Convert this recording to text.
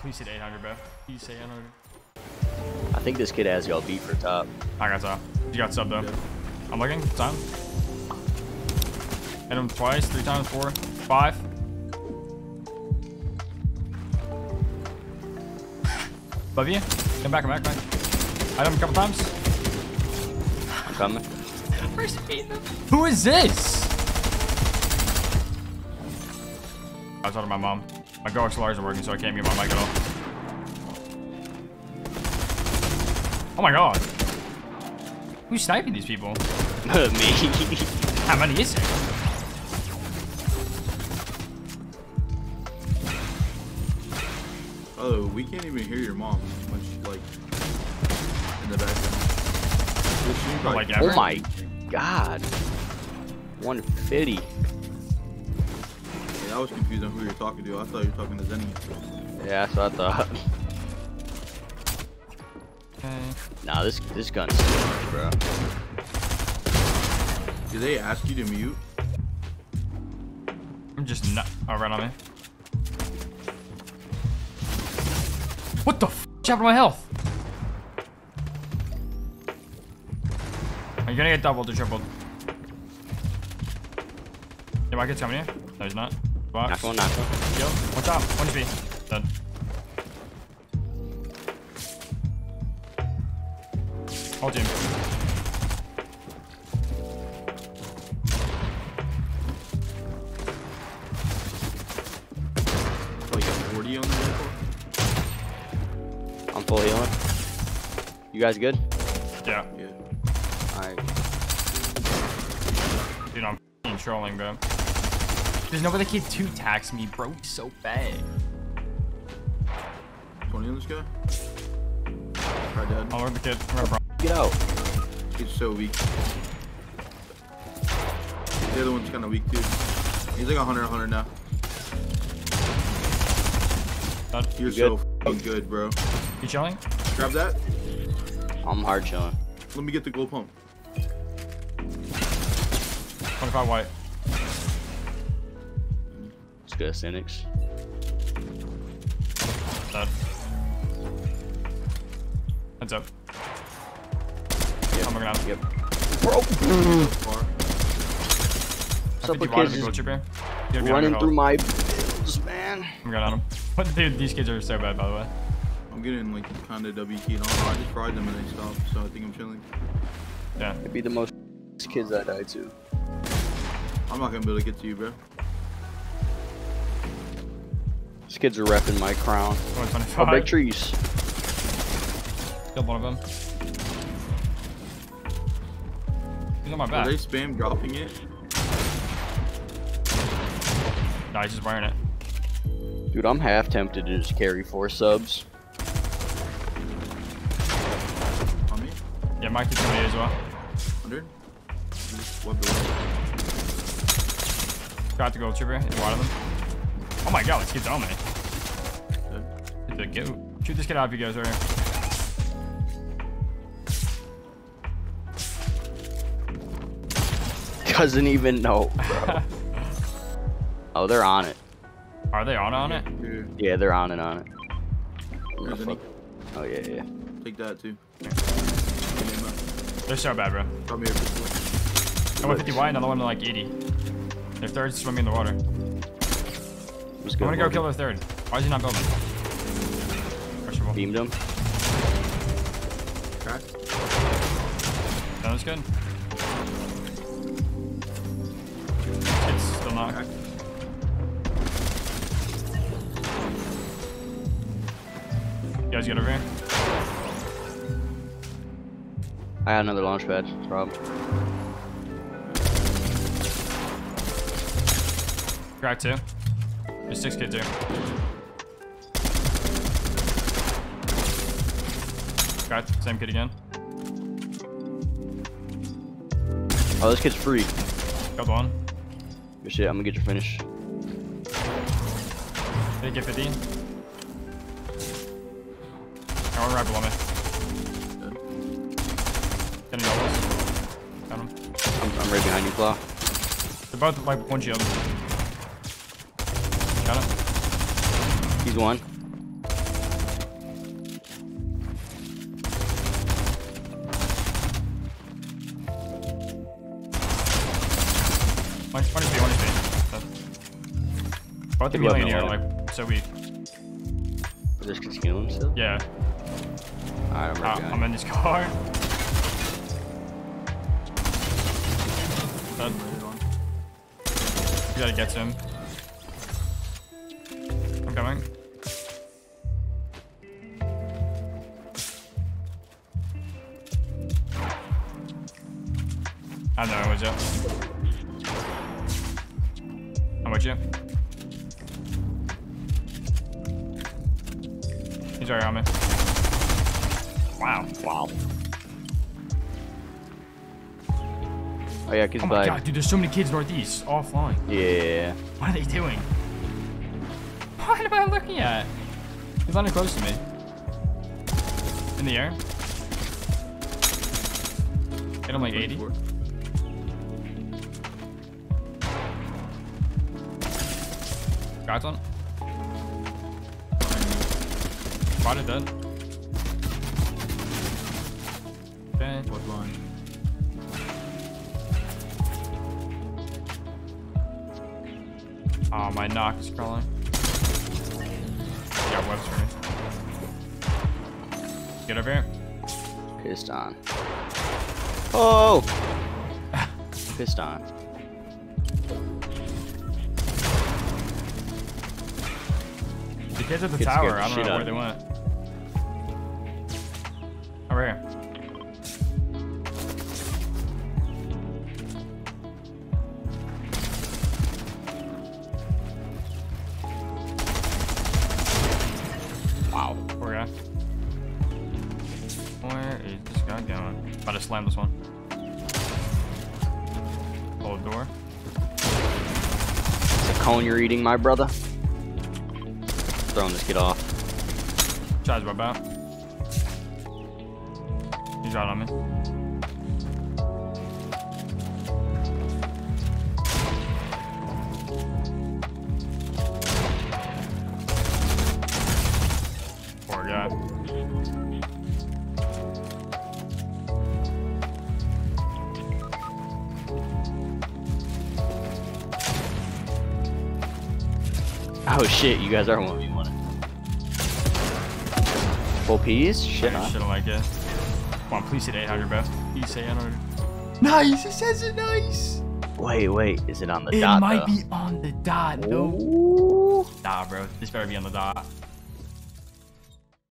please hit 800, bro. Please say 800. I think this kid has y'all beat for top. I got top. You got sub though. I'm looking. Time. Hit him twice, three times, four, five. Above you. Come back, come back, come back. I hit him a couple times. I'm coming. Who is this? I was talking to my mom. My GoXLRs are working, so I can't mute my mic at all. Oh my god. Who's sniping these people? Me. How many is there? Oh, we can't even hear your mom when she's like in the background. Well, she Oh, probably- like oh my god. 150. Yeah, I was confused on who you're talking to. I thought you were talking to Zenny. Yeah, that's what I thought. Okay. Nah, this this gun's scary, bro. Did they ask you to mute? I'm just not. Oh, right on me. What the f? What happened to my health? Are you gonna get doubled or tripled? Yeah, my kid's coming here. No, he's not. Box. Knock one, knock one. Kill. One top. One HP. Dead. Hold him. Oh, you got 40 on the rifle? I'm full healing. You guys good? Yeah. Yeah. Alright. Dude, I'm trolling, bro. There's no way the kid two tax me, bro. He's so bad. 20 on this guy? Try dead. I'll oh, work the kid. I'm gonna bro- Get out. He's so weak. The other one's kind of weak too. He's like 100, 100 now. Dead. You're You so good? good, bro. You chilling? Grab that. I'm hard chilling. Let me get the glow pump. 25 white. With wide kids of the just glitch here. You gotta running on through my builds, man. I'm going on him. But dude, these kids are so bad, by the way. I'm getting like kind of W keyed. I. I just fried them and they stopped, so I think I'm chilling. Yeah. It'd be the most kids I die to. I'm not gonna be able to get to you, bro. These kids are repping my crown. Only Oh, 25. big trees. Killed one of them. He's on my Are back. they spam dropping it? Nah, he's just wearing it. Dude, I'm half tempted to just carry four subs. On me? Yeah, Mike kid's coming here as well. 100? Just what the- Got to go trooper. He's wide of them. Oh my god, let's get me. Okay. He's a get, shoot this kid out if you guys are here. Doesn't even know, bro. oh, they're on it. Are they on on it? Yeah, they're on and on it. Oh yeah, yeah. Take that too. They're so bad, bro. Drop me a pistol. I went 50 white, another one to like 80. Their third's swimming in the water. Let's I'm gonna go kill their third. Why is he not building? Questionable. Beamed him. Crack. That was good. It's still not. Crack. You guys get over here. I had another launch pad. Problem. Crack two. There's six kids here. Crack, same kid again. Oh, this kid's free. Killed one. Good shit. I'm gonna get your finish. Did he get 50? Got one right below me. Getting doubles. Got him. I'm, I'm right behind you, Claw. They're both like one shield. He's one. One, is B, one is B. Both of you here, like, so we... We're just gonna kill him still? Yeah. Alright, I'm, ah, I'm in this car. Dead. You gotta get to him. I'm coming. I don't know, what's up? How much you? He's already on me. Wow. Wow. Oh yeah, cause Oh my like, god, dude, there's so many kids northeast, offline. yeah. What are they doing? What am I looking at? He's landing close to me. In the air. Hit him like 80. Got one. Spotted dead. Okay. What line? Oh, my knock is crawling. Webs for me. Get over here. Pissed on. Oh! Pissed on. The kids at the tower, I don't know where they went. Over here. Wow. Poor guy. Where is this guy going? About to slam this one. Hold door. It's a cone you're eating, my brother. Throwing this kid off. Charge my back. He's out on me. Poor guy. Oh shit, you guys are 1v1. Full P's? Shit, I not. shouldn't like it. Come on, please hit 800, bro. Please say 800. Nice! It says it nice! Wait, wait, is it on the It dot It might though? be on the dot. No. Ooh. Nah, bro. This better be on the dot.